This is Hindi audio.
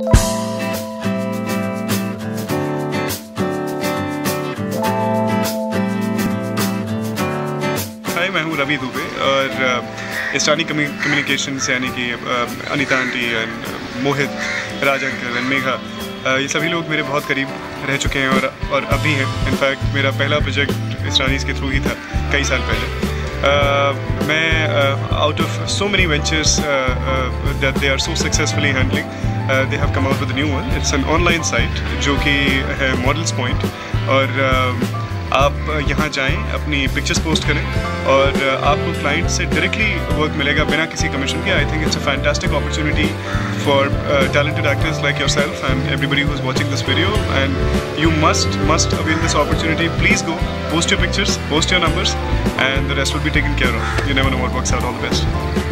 हाय मैं हूँ रवि दुबे और इस्टानी कम्युनिकेशन यानी कि Anita aunty and Mohit Raj uncle and Megha ये सभी लोग मेरे बहुत करीब रह चुके हैं और और अभी हैं। इनफैक्ट मेरा पहला प्रोजेक्ट इस्टानीस के थ्रू ही था, कई साल पहले। uh, मैं out of so many ventures that they are so successfully handling they have come out with new one it's an online site जो कि है मॉडल्स पॉइंट और uh, आप यहाँ जाएँ, अपनी पिक्चर्स पोस्ट करें और आपको क्लाइंट से डायरेक्टली वर्क मिलेगा बिना किसी कमीशन के। I think it's a fantastic opportunity for talented actors like yourself and everybody who is watching this video and you must must avail this opportunity please go post your pictures post your numbers and the rest will be taken care of. You never know what works out. All the